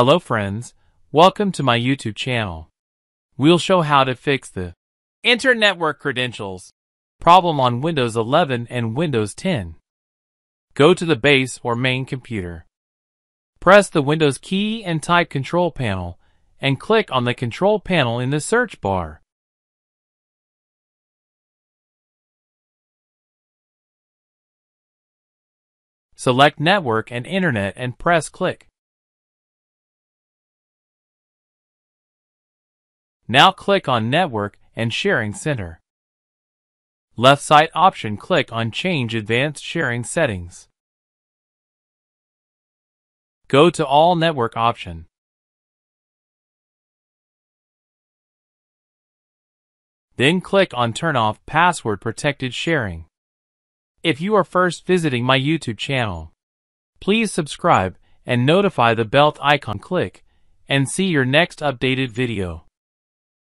Hello friends, welcome to my YouTube channel. We'll show how to fix the Enter Network Credentials problem on Windows 11 and Windows 10. Go to the base or main computer. Press the Windows key and type Control Panel and click on the Control Panel in the search bar. Select Network and Internet and press click. Now click on Network and Sharing Center. Left side option click on Change Advanced Sharing Settings. Go to All Network option. Then click on Turn off Password Protected Sharing. If you are first visiting my YouTube channel, please subscribe and notify the bell icon click and see your next updated video.